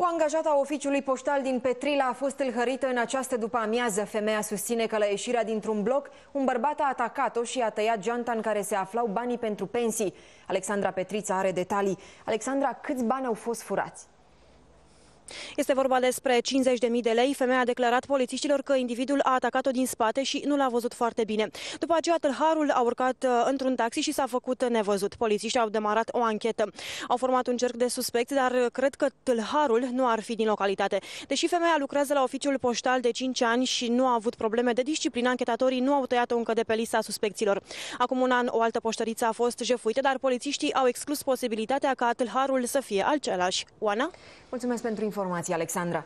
O angajată a oficiului poștal din Petrila a fost tâlhărită în această după amiază. Femeia susține că la ieșirea dintr-un bloc, un bărbat a atacat-o și a tăiat geanta în care se aflau banii pentru pensii. Alexandra Petrița are detalii. Alexandra, câți bani au fost furați? Este vorba despre 50.000 de lei. Femeia a declarat polițiștilor că individul a atacat-o din spate și nu l-a văzut foarte bine. După aceea, tâlharul a urcat uh, într-un taxi și s-a făcut nevăzut. Polițiștii au demarat o anchetă. Au format un cerc de suspecți, dar cred că tâlharul nu ar fi din localitate. Deși femeia lucrează la oficiul poștal de 5 ani și nu a avut probleme de disciplină, anchetatorii nu au tăiat-o încă de pe lista suspecților. Acum un an, o altă poștăriță a fost jefuită, dar polițiștii au exclus posibilitatea ca tâlharul să fie același. Oana? Mulțumesc pentru informații, Alexandra.